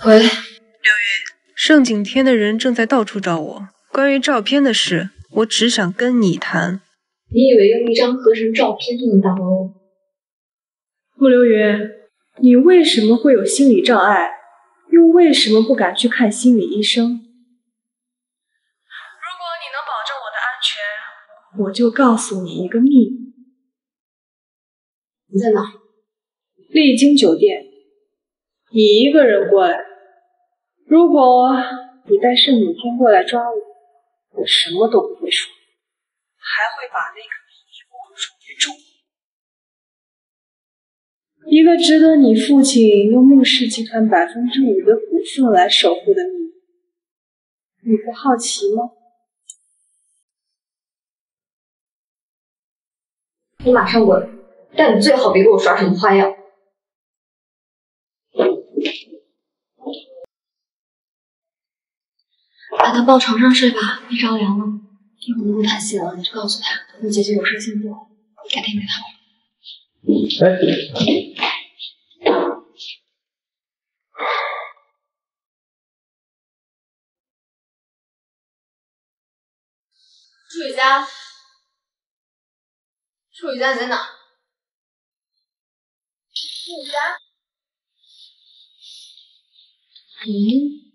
喂，刘云，盛景天的人正在到处找我。关于照片的事，我只想跟你谈。你以为用一张合成照片就能打包我？穆流云，你为什么会有心理障碍？又为什么不敢去看心理医生？如果你能保证我的安全，我就告诉你一个秘密。你在哪？丽晶酒店。你一个人过来。如果你带盛景天过来抓我，我什么都不会说，还会把那个秘密公诸于众。一个值得你父亲用穆氏集团百分之五的股份来守护的秘密，你不好奇吗？你马上滚！但你最好别给我耍什么花样。把他抱床上睡吧，别着凉了。一会儿路太醒了，你就告诉他，我姐姐有事先走，改天给他玩。哎，楚雨佳，楚雨佳你在哪？楚雨佳，嗯。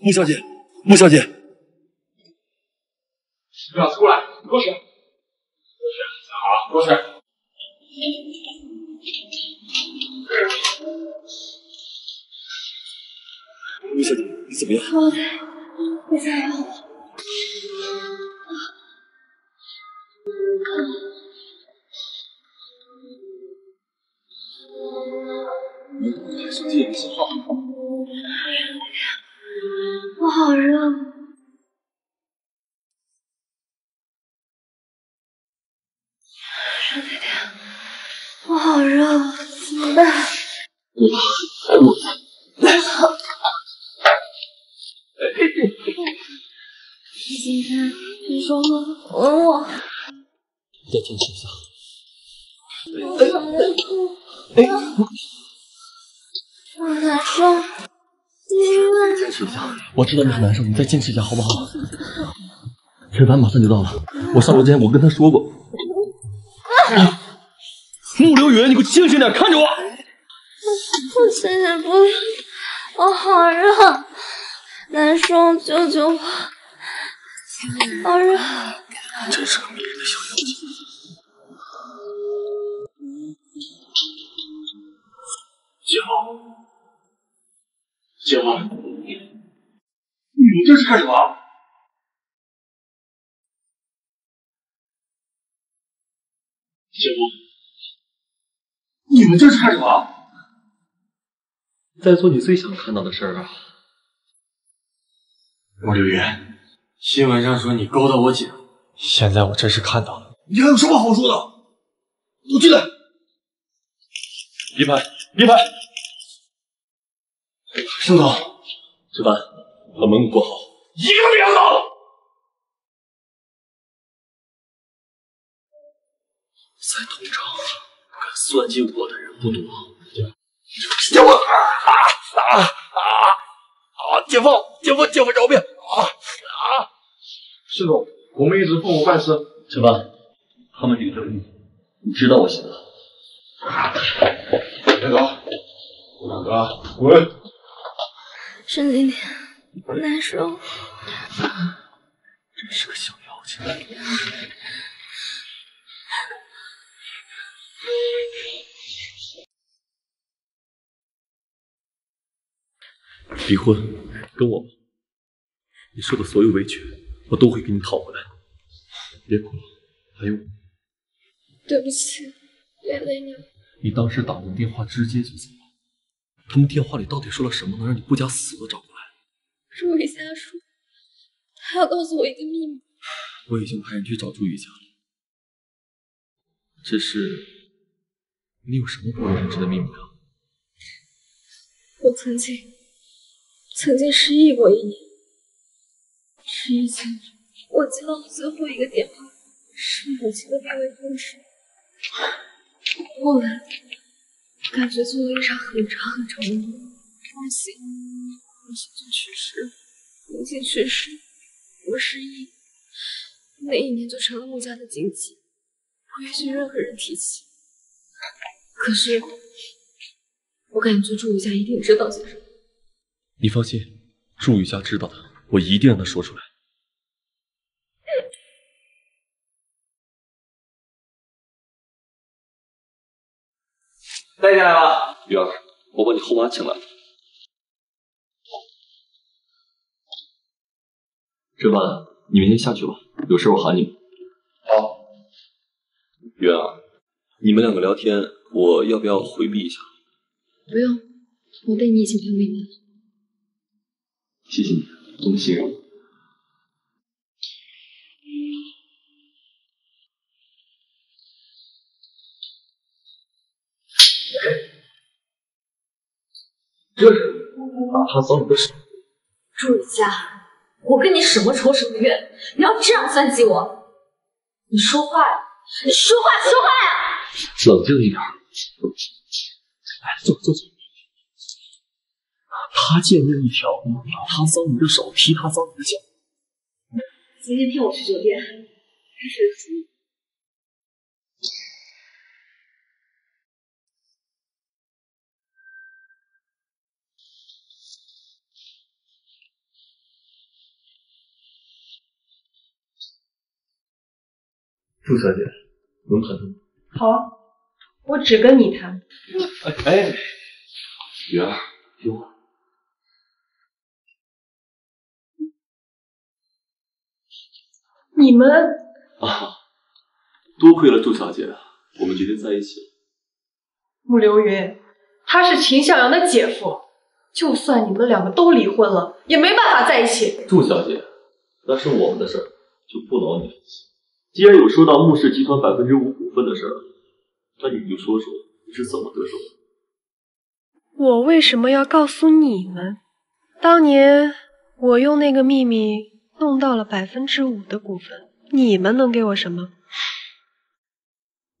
穆小姐，穆小姐，你俩出来，过去，过去，好，过去。穆小姐，你怎么样？我没事。手我好热。我好热，怎么办？今天你说话，吻我。再坚持一下。哎，好难受。坚持一下，我知道你很难受，你再坚持一下好不好？陈凡马上就到了，我上楼之前我跟他说过。穆流云，你给我清醒点，看着我。我现在不，我好热，难受，救救我！好热。真是姐夫，你们这是干什么？姐夫，你们这是干什么？在做你最想看到的事儿啊！莫流云，新闻上说你勾搭我姐，现在我真是看到了。你还有什么好说的？我进来！一排，一排。盛总，吃饭，把门给我关好，一个都别想走。在通城敢算计我的人不多。姐夫，啊啊啊啊！姐夫，姐夫，姐夫饶命！啊啊！盛总，我们一直奉我办事。吃饭，他们几个你，你知道我行了。别走，两个滚！沈今天难受，真是个小妖精。离婚，跟我吧。你受的所有委屈，我都会给你讨回来。别哭了，还有我。对不起，连累你了。你当时打完电话直接就走了。他们电话里到底说了什么，能让你不假死的找过来？朱雨霞说，他要告诉我一个秘密。我已经派人去找朱雨佳了，只是你有什么不为人知的秘密啊？我曾经曾经失忆过一年，失忆前我接到了最后一个电话，是母亲的病危通知。后来，感觉做了一场很长很长的梦，梦醒，母亲就去世了。母亲去世，我失忆，那一年就成了穆家的禁忌，不允许任何人提起。可是，我感觉祝雨佳一定知道些什么。你放心，祝雨佳知道的，我一定让他说出来。带进来了，雨儿，我把你后妈请来了。吃饭，你明天下去吧，有事我喊你们。好。雨儿，你们两个聊天，我要不要回避一下？不用，我对你已经很明白了。谢谢你，这么信任这是打他嫂子的手。朱雨佳，我跟你什么仇什么怨？你要这样算计我？你说话呀！你说话说话呀！冷静一点。来，坐坐坐。他贱命一条，打他脏你的手，踢他脏你的脚。今天骗我去酒店，是祝小姐，能谈谈吗？好，我只跟你谈。哎哎，雨儿，听话。你们啊，多亏了祝小姐，我们决定在一起了。穆流云，他是秦向阳的姐夫，就算你们两个都离婚了，也没办法在一起。祝小姐，那是我们的事儿，就不劳你分析。既然有说到穆氏集团百分之五股份的事儿，那你就说说你是怎么得手的？我为什么要告诉你们？当年我用那个秘密弄到了百分之五的股份，你们能给我什么？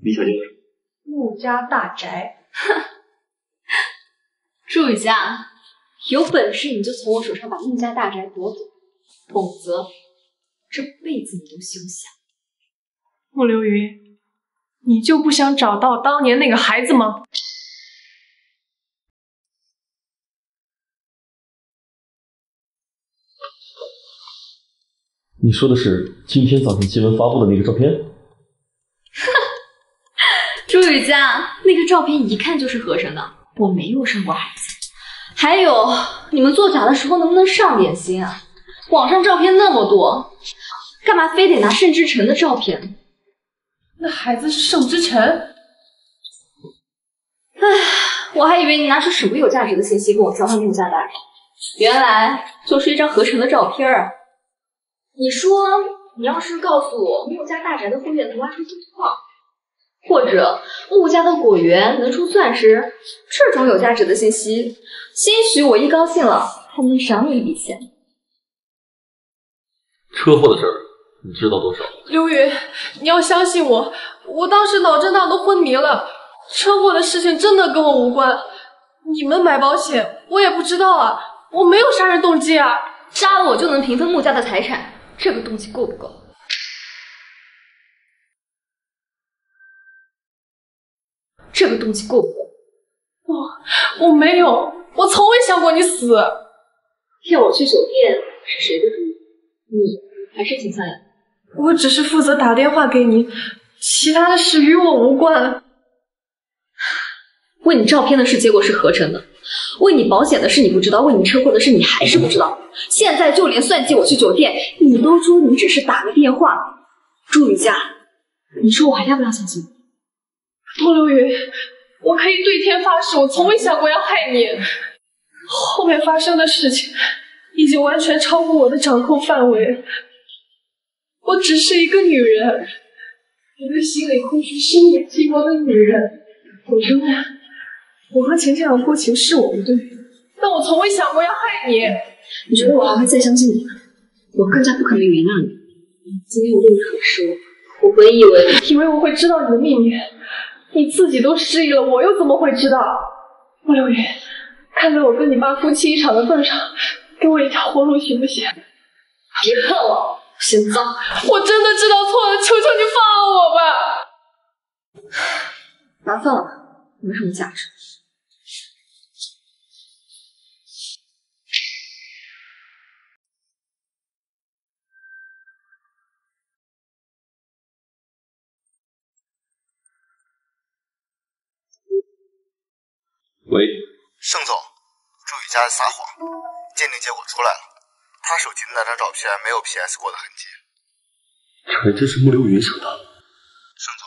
李小姐，穆家大宅，祝雨佳，有本事你就从我手上把穆家大宅夺走，否则这辈子你都休想。穆流云，你就不想找到当年那个孩子吗？你说的是今天早上新闻发布的那个照片？朱雨佳，那个照片一看就是合成的，我没有生过孩子。还有，你们作假的时候能不能上点心啊？网上照片那么多，干嘛非得拿盛之晨的照片？那孩子是盛之晨？唉，我还以为你拿出什么有价值的信息跟我交换穆家大宅，原来就是一张合成的照片啊！你说，你要是告诉我穆家大宅的后院能挖出金矿，或者穆家的果园能出钻石，这种有价值的信息，兴许我一高兴了还能赏你一笔钱。车祸的事儿你知道多少？刘云，你要相信我，我当时脑震荡都昏迷了，车祸的事情真的跟我无关。你们买保险，我也不知道啊，我没有杀人动机啊。杀了我就能平分穆家的财产，这个动机够不够？这个动机够不够？我我没有，我从未想过你死。骗我去酒店是谁的主意？你还是秦向阳？我只是负责打电话给你，其他的事与我无关。问你照片的事，结果是合成的；问你保险的事，你不知道；问你车祸的事，你还是不知道。现在就连算计我去酒店，你都说你只是打个电话。祝雨佳，你说我还要不要相信你？穆流云，我可以对天发誓，我从未想过要害你。后面发生的事情已经完全超过我的掌控范围。我只是一个女人，一个心里空虚、心里寂寞的女人。我承认，我和秦向阳过情是我不对，但我从未想过要害你。你觉得我还会再相信你吗？我更加不可能原谅你。今天我对你很失望，我本以为以为我会知道你的秘密，你自己都失忆了，我又怎么会知道？穆流云，看在我跟你爸夫妻一场的份上，给我一条活路行不行？别碰我，心脏！我真的知道错了，求求你放了我吧！麻烦了，没什么价值。喂，盛总，朱雨佳撒谎，鉴定结果出来了，他手机的那张照片没有 PS 过的痕迹。还真是穆流云生的。盛总，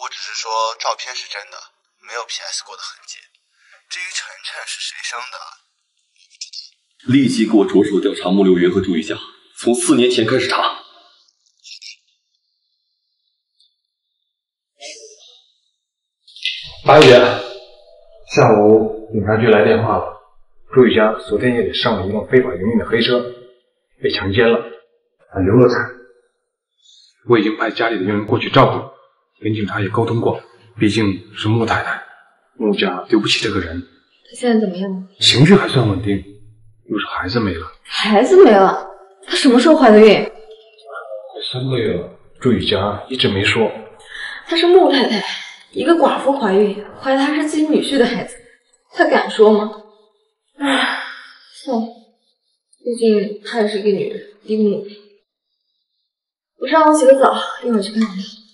我只是说照片是真的，没有 PS 过的痕迹。至于晨晨是谁生的，立即给我着手调查穆流云和朱雨佳，从四年前开始查。白宇，下午警察局来电话了，朱雨佳昨天夜里上了一辆非法营运的黑车，被强奸了，还流了产。我已经派家里的佣人过去照顾，跟警察也沟通过，毕竟是穆太太，穆家丢不起这个人。他现在怎么样？情绪还算稳定，又是孩子没了，孩子没了？她什么时候怀的孕？快三个月了，朱雨佳一直没说。她是穆太太，一个寡妇怀孕，怀的还是自己女婿的孩子，她敢说吗？唉，算了，毕竟她也是一个女人，一个母亲。我上楼洗个澡，一会儿去看看她。